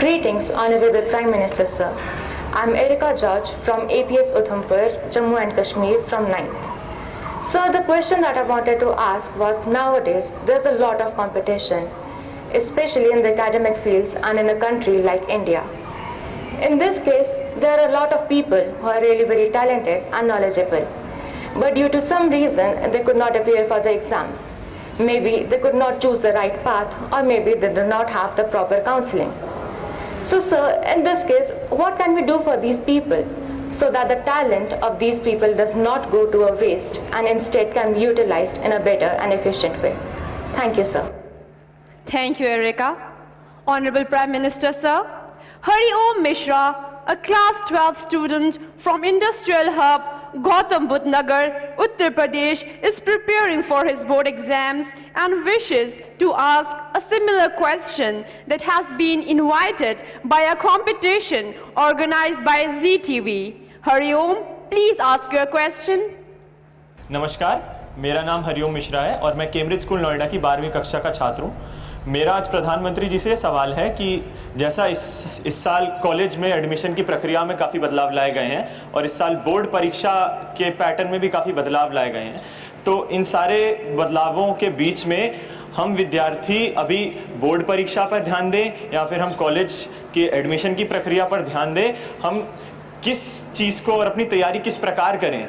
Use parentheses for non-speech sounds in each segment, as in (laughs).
Greetings, Honorable Prime Minister, sir. I'm Erika George from APS Udhampur, Jammu and Kashmir from 9th. Sir, the question that I wanted to ask was nowadays there's a lot of competition, especially in the academic fields and in a country like India. In this case, there are a lot of people who are really very talented and knowledgeable. But due to some reason, they could not appear for the exams. Maybe they could not choose the right path, or maybe they do not have the proper counseling. So, sir, in this case, what can we do for these people so that the talent of these people does not go to a waste and instead can be utilized in a better and efficient way? Thank you, sir. Thank you, Erika. Honorable Prime Minister, sir. Hari Om Mishra, a class 12 student from Industrial Hub, Gautam Budh Nagar, Uttar Pradesh, is preparing for his board exams and wishes to ask a similar question that has been invited by a competition organized by ZTV. Hari Om, please ask your question. नमस्कार मेरा नाम हरिओम मिश्रा है और मैं Cambridge school Noida की बारहवीं कक्षा का छात्र हूँ मेरा आज प्रधानमंत्री जी से सवाल है कि जैसा इस इस साल कॉलेज में एडमिशन की प्रक्रिया में काफ़ी बदलाव लाए गए हैं और इस साल बोर्ड परीक्षा के पैटर्न में भी काफ़ी बदलाव लाए गए हैं तो इन सारे बदलावों के बीच में हम विद्यार्थी अभी बोर्ड परीक्षा पर ध्यान दें या फिर हम कॉलेज के एडमिशन की प्रक्रिया पर ध्यान दें, हम किस चीज़ को और अपनी तैयारी किस प्रकार करें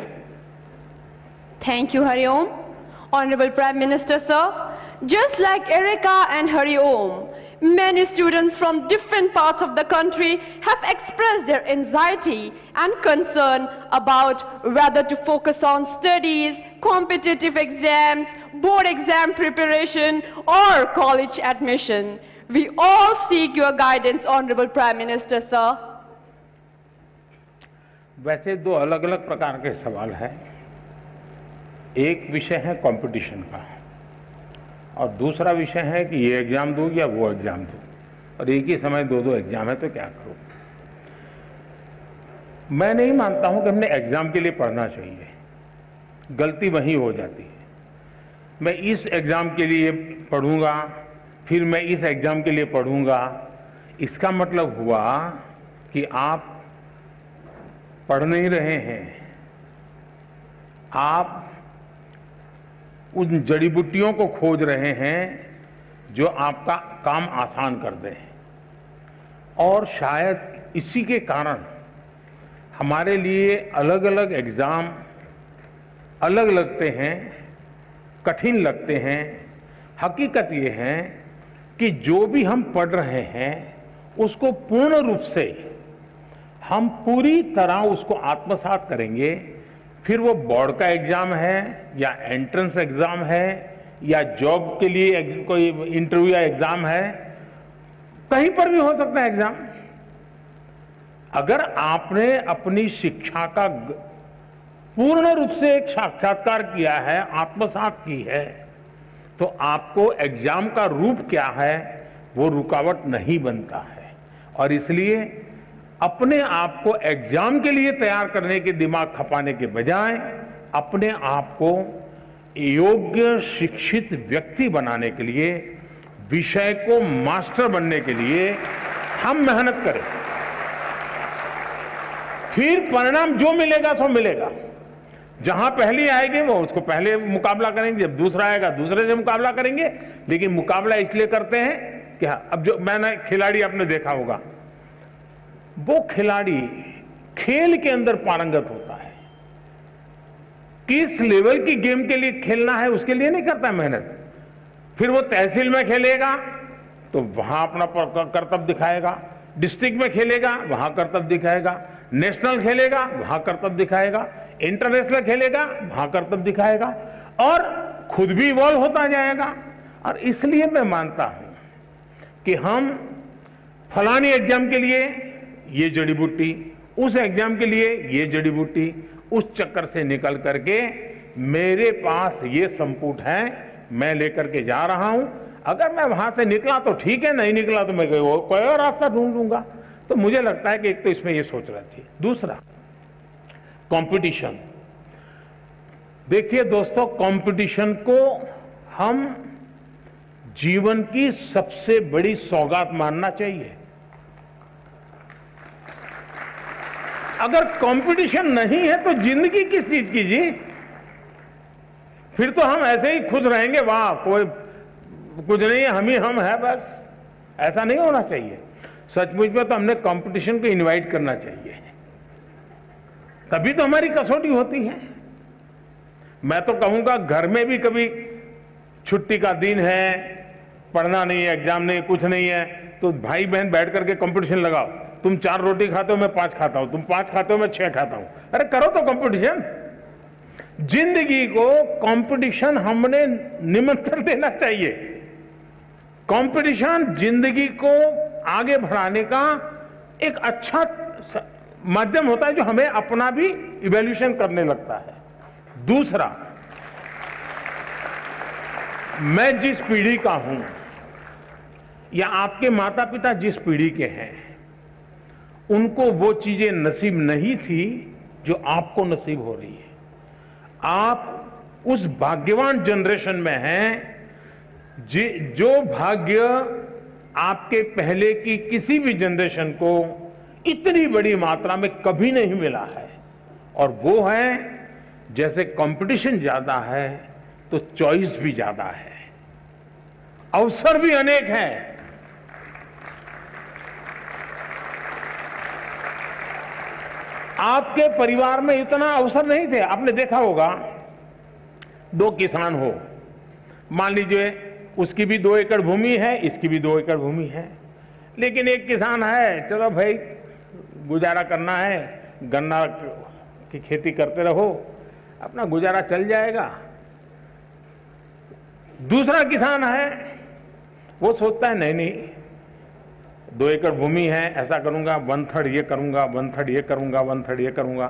thank you Hariom honourable prime minister sir. Just like Erika and Hari Om, many students from different parts of the country have expressed their anxiety and concern about whether to focus on studies, competitive exams, board exam preparation, or college admission. We all seek your guidance, Honorable Prime Minister, sir. वैसे दो अलग अलग प्रकार के सवाल हैं एक विषय है कंपटीशन का और दूसरा विषय है कि ये एग्ज़ाम दूँ या वो एग्ज़ाम दूँ? और एक ही समय दो दो एग्ज़ाम है तो क्या करूँ? मैं नहीं मानता हूँ कि हमने एग्ज़ाम के लिए पढ़ना चाहिए। गलती वहीं हो जाती है। मैं इस एग्ज़ाम के लिए पढ़ूँगा, फिर मैं इस एग्ज़ाम के लिए पढ़ूँगा। इसका मतलब हुआ कि आप पढ़ नहीं रहे हैं। आप उन जड़ी बूटियों को खोज रहे हैं जो आपका काम आसान कर दें। और शायद इसी के कारण हमारे लिए अलग अलग एग्ज़ाम अलग लगते हैं, कठिन लगते हैं। हकीकत ये है कि जो भी हम पढ़ रहे हैं, उसको पूर्ण रूप से हम पूरी तरह उसको आत्मसात करेंगे। फिर वो बोर्ड का एग्ज़ाम है, या एंट्रेंस एग्ज़ाम है, या जॉब के लिए कोई इंटरव्यू या एग्ज़ाम है, कहीं पर भी हो सकता है एग्ज़ाम अगर आपने अपनी शिक्षा का पूर्ण रूप से एक साक्षात्कार किया है, आत्मसात की है तो आपको एग्ज़ाम का रूप क्या है, वो रुकावट नहीं बनता है। और इसलिए अपने आप को एग्ज़ाम के लिए तैयार करने के दिमाग खपाने के बजाय अपने आप को योग्य शिक्षित व्यक्ति बनाने के लिए विषय को मास्टर बनने के लिए हम मेहनत करें। फिर परिणाम जो मिलेगा सो मिलेगा। जहाँ पहली आएगी वो उसको पहले मुकाबला करेंगे जब दूसरा आएगा दूसरे से मुकाबला करेंगे लेकिन मुकाबला इसलिए करते हैं कि हाँ, अब जो मैंने खिलाड़ी आपने देखा होगा वो खिलाड़ी खेल के अंदर पारंगत होता है। किस लेवल की गेम के लिए खेलना है उसके लिए नहीं करता मेहनत। फिर वो तहसील में खेलेगा तो वहाँ अपना कर्तव्य दिखाएगा। डिस्ट्रिक्ट में खेलेगा, वहाँ कर्तव्य दिखाएगा। नेशनल खेलेगा, वहाँ कर्तव्य दिखाएगा। इंटरनेशनल खेलेगा, वहाँ कर्तव्य दिखाएगा। और खुद भी इवॉल्व होता जाएगा। और इसलिए मैं मानता हूँ कि हम फलानी एग्ज़ाम के लिए ये जड़ी बूटी, उस एग्ज़ाम के लिए ये जड़ी बूटी, उस चक्कर से निकल करके मेरे पास ये संपुट है, मैं लेकर के जा रहा हूँ। अगर मैं वहाँ से निकला तो ठीक है, नहीं निकला तो मैं कोई और रास्ता ढूंढ लूँगा। तो मुझे लगता है कि एक तो इसमें ये सोच रहा चाहिए दूसरा कंपटीशन देखिए दोस्तों कंपटीशन को हम जीवन की सबसे बड़ी सौगात मानना चाहिए। अगर कंपटीशन नहीं है तो ज़िंदगी किस चीज़ की जी? फिर तो हम ऐसे ही खुश रहेंगे, वाह, कोई, कुछ नहीं है हम ही हम है बस। ऐसा नहीं होना चाहिए। सचमुच में तो हमने कंपटीशन को इनवाइट करना चाहिए। तभी तो हमारी कसौटी होती है। मैं तो कहूँगा, घर में भी कभी छुट्टी का दिन है, पढ़ना नहीं है एग्ज़ाम नहीं कुछ नहीं है तो भाई बहन बैठ करके कंपटीशन लगाओ। तुम चार रोटी खाते हो, मैं पाँच खाता हूँ। तुम पाँच खाते हो, मैं छह खाता हूँ। अरे करो तो कंपटीशन ज़िंदगी को कंपटीशन हमने निमंत्रण (laughs) देना चाहिए। कंपटीशन ज़िंदगी को आगे बढ़ाने का एक अच्छा माध्यम होता है जो हमें अपना भी इवेल्यूशन करने लगता है। दूसरा, मैं जिस पीढ़ी का हूँ, या आपके माता पिता जिस पीढ़ी के हैं उनको वो चीज़ें नसीब नहीं थी जो आपको नसीब हो रही है। आप उस भाग्यवान जनरेशन में हैं जे- भाग्य आपके पहले की किसी भी जनरेशन को इतनी बड़ी मात्रा में कभी नहीं मिला है। और वो है, जैसे कंपटीशन ज़्यादा है तो चॉइस भी ज़्यादा है। अवसर भी अनेक हैं। आपके परिवार में इतना अवसर नहीं थे, आपने देखा होगा, दो किसान हो। मान लीजिए, उसकी भी दो एकड़ भूमि है, इसकी भी दो एकड़ भूमि है। लेकिन एक किसान है, चलो भाई, गुजारा करना है, गन्ना की खेती करते रहो, अपना गुजारा चल जाएगा। दूसरा किसान है, वो सोचता है, नहीं नहीं दो एकड़ भूमि है, ऐसा करूँगा वन थर्ड ये करूँगा वन थर्ड ये करूँगा वन थर्ड ये करूँगा।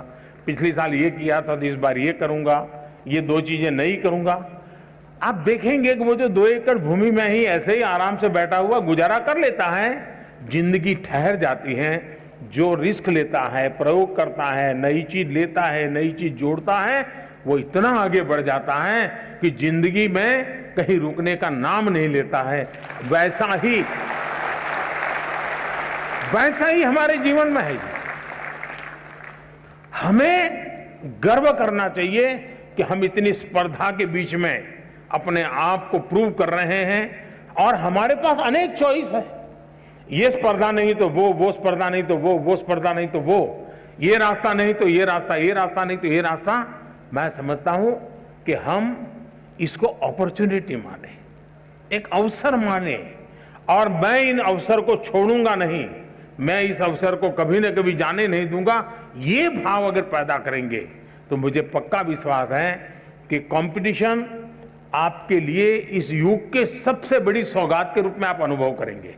पिछली साल ये किया था तो इस बार ये करूँगा। ये दो चीज़ें नहीं करूँगा। आप देखेंगे कि वो जो दो एकड़ भूमि में ही ऐसे ही आराम से बैठा हुआ, गुजारा कर लेता है। ज़िंदगी ठहर जाती है, जो रिस्क लेता है, प्रयोग करता है, नई चीज़ लेता है, नई चीज़ जोड़ता है, वो इतना आगे बढ़ जाता है कि ज़िंदगी में कहीं रुकने का नाम नहीं लेता है। वैसा ही वैसा ही हमारे जीवन में है हमें गर्व करना चाहिए कि हम इतनी स्पर्धा के बीच में अपने आप को प्रूव कर रहे हैं और हमारे पास अनेक चॉइस है। ये स्पर्धा नहीं तो वो वो स्पर्धा नहीं तो वो वो स्पर्धा नहीं तो वो। ये रास्ता नहीं तो ये रास्ता ये रास्ता नहीं तो ये रास्ता। मैं समझता हूँ कि हम इसको अपॉर्चुनिटी माने, एक अवसर माने और मैं इन अवसर को छोड़ूँगा नहीं। मैं इस अवसर को कभी न कभी जाने नहीं दूँगा। ये भाव अगर पैदा करेंगे तो मुझे पक्का विश्वास है कि कंपटीशन आपके लिए इस युग के सबसे बड़ी सौगात के रूप में आप अनुभव करेंगे।